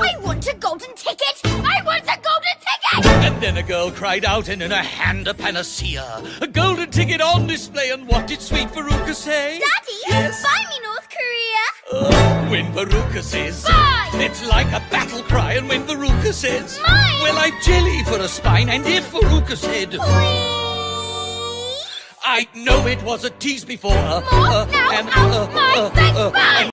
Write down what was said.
I want a golden ticket! I want a golden ticket! And then a girl cried out, and in her hand a panacea. A golden ticket on display, and what did sweet Veruca say? Daddy, Yes? buy me North Korea! Oh, when Veruca says, Buy! It's like a battle cry, and when Veruca says, Mine! Well, I've jelly for a spine, and if Veruca said, Please! I know it was a tease before, uh, More uh, now and, out uh, my uh, uh,